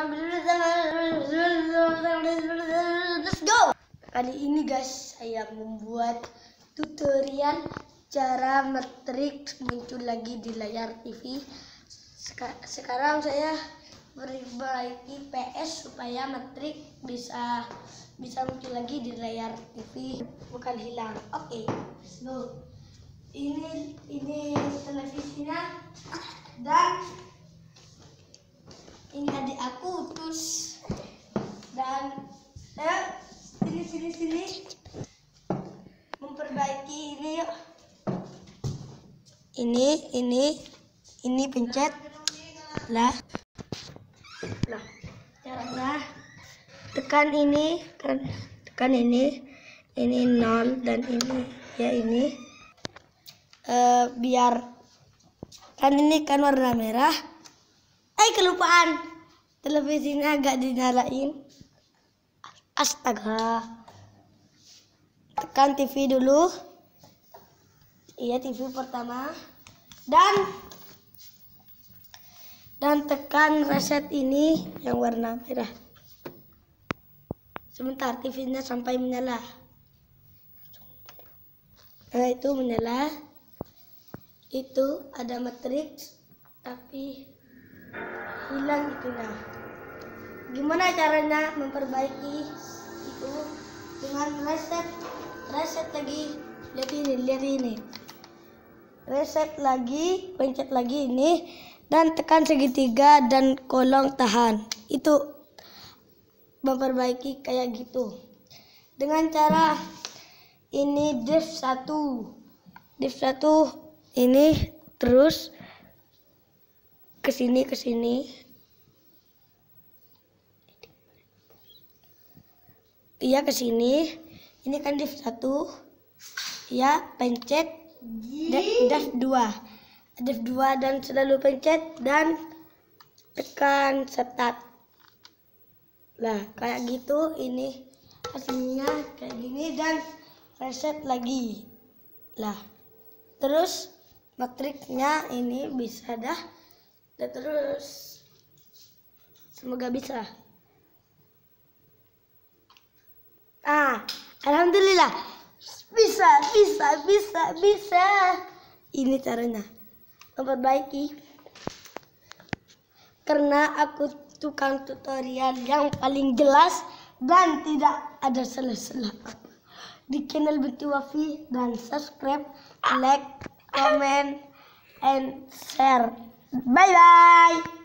Let's go. Kali ini guys saya membuat tutorial cara metrik muncul lagi di layar TV. Seka- Sekarang saya perbaiki PS supaya metrik bisa bisa muncul lagi di layar TV bukan hilang. Oke, let's go. Ini ini televisinya dan aku terus dan eh sini sini sini. Memperbaiki ini yuk. Ini ini ini pencet. Lah. Lah caranya? Tekan ini kan tekan ini. Ini nol dan ini ya ini. Eh, biar kan ini kan warna merah. Eh kelupaan televisinya agak dinyalain astaga. Tekan TV dulu. Iya TV pertama. Dan dan tekan reset ini yang warna merah. Sebentar TV-nya sampai menyala. Nah itu menyala. Itu ada matriks tapi hilang itu nah. Gimana caranya memperbaiki itu? Dengan reset reset lagi. Lihat ini lihat ini. Reset lagi pencet lagi ini dan tekan segitiga dan kolong tahan. Itu memperbaiki kayak gitu. Dengan cara ini div 1 div 1 ini terus ke sini ke sini iya ke sini ini kan div 1 ya pencet. Div 2 div 2 dan selalu pencet dan tekan start. Lah kayak gitu ini hasilnya kayak gini dan reset lagi. Lah terus matriknya ini bisa dah dan terus. Semoga bisa. Ah alhamdulillah. Bisa bisa bisa bisa. Ini caranya. Memperbaiki. Karena aku tukang tutorial yang paling jelas dan tidak ada salah-salah di channel Binti Wafi dan subscribe, like, comment, and share. 拜拜。